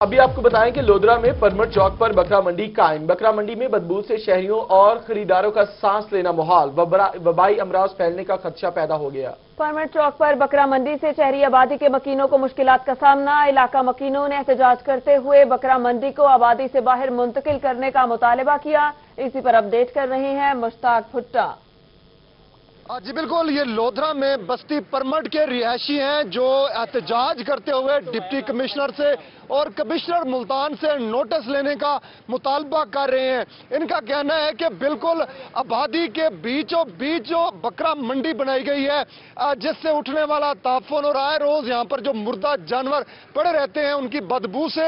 ابھی آپ کو بتائیں کہ لودرا میں پرمٹ چوک پر بکرا منڈی قائم۔ بکرا منڈی میں بدبو سے شہریوں اور خریداروں کا سانس لینا محال۔ وبائی امراض پھیلنے کا خدشہ پیدا ہو گیا۔ پرمٹ چوک پر بکرا منڈی سے شہری آبادی کے مکینوں کو مشکلات کا سامنا۔ علاقہ مکینوں نے احتجاج کرتے ہوئے بکرا منڈی کو آبادی سے باہر منتقل کرنے کا مطالبہ کیا۔ اسی پر اپڈیٹ کر رہے ہیں مشتاق بھٹا۔ جی بالکل۔ یہ لودھرا میں بستی پرمٹ کے رہائشی ہیں جو احتجاج کرتے ہوئے ڈپٹی کمشنر سے اور کمشنر ملتان سے نوٹس لینے کا مطالبہ کر رہے ہیں۔ ان کا کہنا ہے کہ بالکل آبادی کے بیچوں بیچ جو بکرا منڈی بنائی گئی ہے جس سے اٹھنے والا تعفن اور آئے روز یہاں پر جو مردہ جانور پڑے رہتے ہیں، ان کی بدبو سے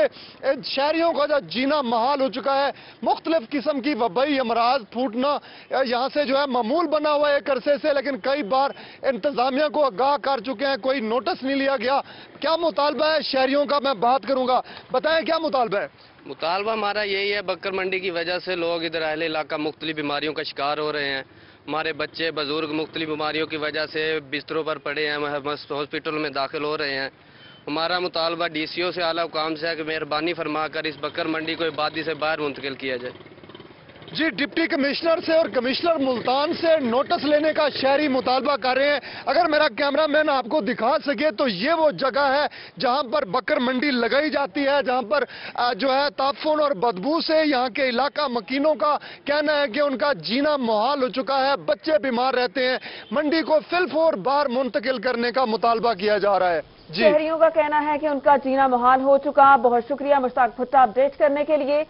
شہریوں کا جو جینا محال ہو چکا ہے۔ مختلف قسم کی وبائی امراض پھوٹنا یہاں سے جو ہے معمول بنا ہوا ہے ایک عرصے سے، لیکن کئی بار انتظامیہ کو آگاہ کر چکے ہیں، کوئی نوٹس نہیں لیا گیا۔ کیا مطالبہ ہے شہریوں کا؟ میں بات کروں گا۔ بتائیں کیا مطالبہ ہے؟ مطالبہ ہمارا یہی ہے، بکر منڈی کی وجہ سے لوگ ادھر اہل علاقہ مختلف بیماریوں کا شکار ہو رہے ہیں۔ ہمارے بچے بزرگ مختلف بیماریوں کی وجہ سے بستروں پر پڑے ہیں ہاسپٹل میں داخل ہو رہے ہیں۔ ہمارا مطالبہ ڈی سی او سے اعلیٰ حکام سے ہے کہ مہربانی فرما کر اس بکر منڈی کو عبادی سے باہر منتقل کیا جائے۔ جی ڈپٹی کمشنر سے اور کمشنر ملتان سے نوٹس لینے کا شہری مطالبہ کر رہے ہیں۔ اگر میرا کیمرہ مین آپ کو دکھا سکے تو یہ وہ جگہ ہے جہاں پر بکر منڈی لگائی جاتی ہے، جہاں پر جو ہے تعفن اور بدبو سے یہاں کے علاقہ مکینوں کا کہنا ہے کہ ان کا جینا محال ہو چکا ہے، بچے بیمار رہتے ہیں۔ منڈی کو فلف اور بار منتقل کرنے کا مطالبہ کیا جا رہا ہے۔ جی۔ شہریوں کا کہنا ہے کہ ان کا جینا محال ہو چکا۔ بہت شکریہ مشتاق بھٹا اپڈیٹ کرنے کے لیے۔